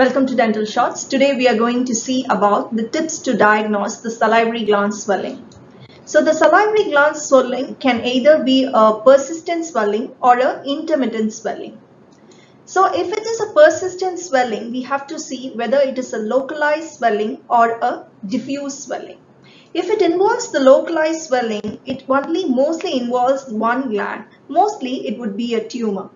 Welcome to Dental Shots. Today we are going to see about the tips to diagnose the salivary gland swelling. So the salivary gland swelling can either be a persistent swelling or a intermittent swelling. So if it is a persistent swelling, we have to see whether it is a localized swelling or a diffuse swelling. If it involves the localized swelling, it only mostly involves one gland. Mostly it would be a tumor.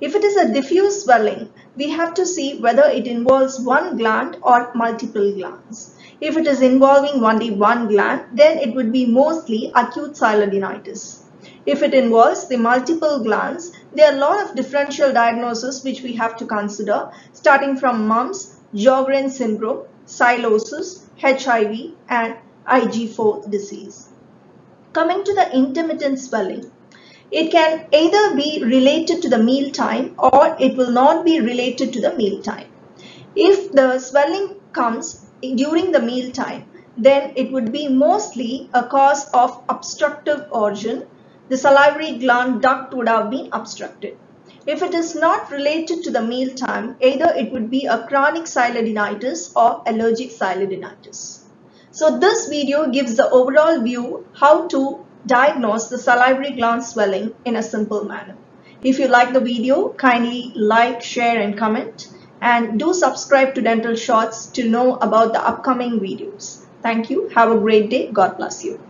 If it is a diffuse swelling, we have to see whether it involves one gland or multiple glands. If it is involving only one gland, then it would be mostly acute sialadenitis. If it involves the multiple glands, there are a lot of differential diagnoses which we have to consider starting from mumps, Sjogren syndrome, sialosis, HIV and IG4 disease. Coming to the intermittent swelling, it can either be related to the meal time or it will not be related to the meal time. If the swelling comes during the meal time, then it would be mostly a cause of obstructive origin. The salivary gland duct would have been obstructed. If it is not related to the meal time, either it would be a chronic sialadenitis or allergic sialadenitis. So this video gives the overall view how to diagnose the salivary gland swelling in a simple manner. If you like the video, kindly like, share and comment and do subscribe to Dental Shots to know about the upcoming videos. Thank you. Have a great day. God bless you.